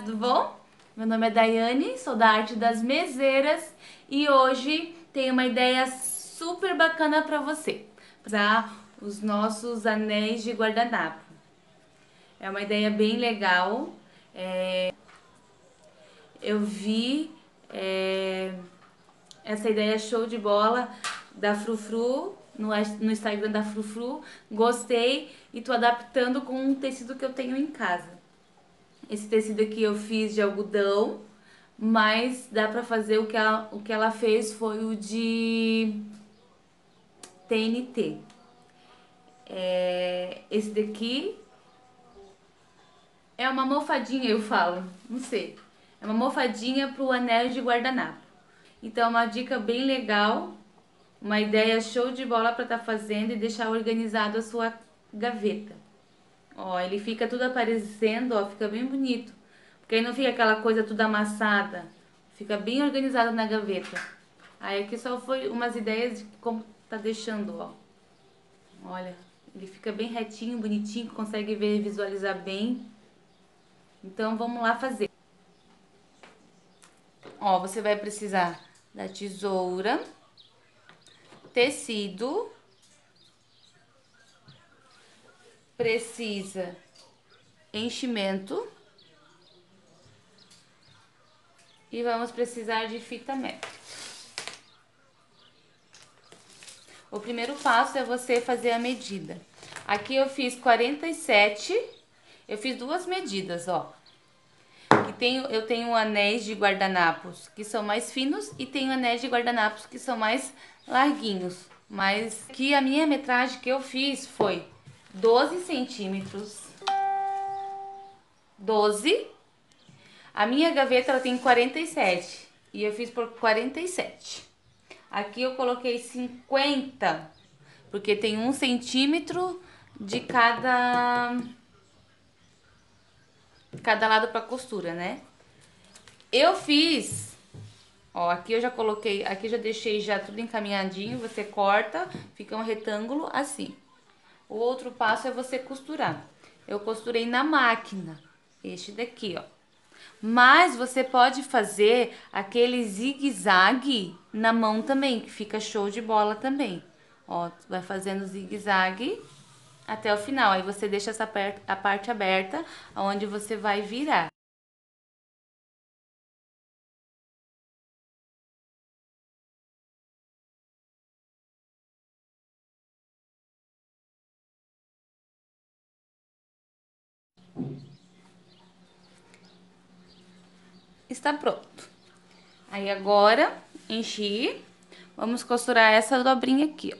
tudo bom? Meu nome é Daiane, sou da Arte das Meseiras e hoje tenho uma ideia super bacana para você. Usar os nossos anéis de guardanapo. É uma ideia bem legal. É... Eu vi é... essa ideia show de bola da Frufru no Instagram da Frufru, gostei e tô adaptando com um tecido que eu tenho em casa. Esse tecido aqui eu fiz de algodão, mas dá pra fazer o que ela, o que ela fez foi o de TNT. É, esse daqui é uma mofadinha, eu falo, não sei. É uma mofadinha pro anel de guardanapo. Então é uma dica bem legal uma ideia show de bola para estar tá fazendo e deixar organizado a sua gaveta. Ó, ele fica tudo aparecendo, ó, fica bem bonito. Porque aí não fica aquela coisa tudo amassada. Fica bem organizado na gaveta. Aí aqui só foi umas ideias de como tá deixando, ó. Olha, ele fica bem retinho, bonitinho, consegue ver, visualizar bem. Então, vamos lá fazer. Ó, você vai precisar da tesoura tecido precisa enchimento e vamos precisar de fita métrica. O primeiro passo é você fazer a medida. Aqui eu fiz 47, eu fiz duas medidas, ó. Que tenho, eu tenho anéis de guardanapos que são mais finos e tenho anéis de guardanapos que são mais larguinhos. Mas que a minha metragem que eu fiz foi 12 centímetros. 12. A minha gaveta ela tem 47 e eu fiz por 47. Aqui eu coloquei 50, porque tem um centímetro de cada cada lado para costura, né? Eu fiz Ó, aqui eu já coloquei, aqui já deixei já tudo encaminhadinho, você corta, fica um retângulo assim. O outro passo é você costurar. Eu costurei na máquina, este daqui, ó. Mas você pode fazer aquele zigue-zague na mão também, que fica show de bola também. Ó, vai fazendo zigue-zague até o final. Aí você deixa essa a parte aberta, onde você vai virar. Está pronto. Aí agora, enchi. Vamos costurar essa dobrinha aqui, ó.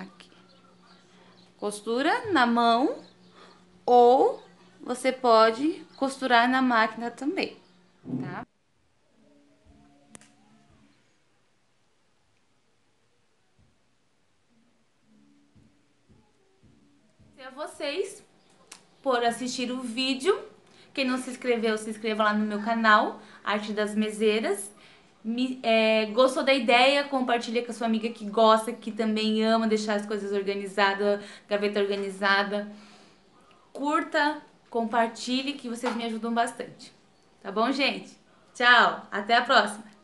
Aqui. Costura na mão ou você pode costurar na máquina também, tá? a vocês por assistir o vídeo. Quem não se inscreveu, se inscreva lá no meu canal, Arte das Meseiras. Me, é, gostou da ideia? Compartilha com a sua amiga que gosta, que também ama deixar as coisas organizadas, gaveta organizada. Curta, compartilhe, que vocês me ajudam bastante. Tá bom, gente? Tchau, até a próxima!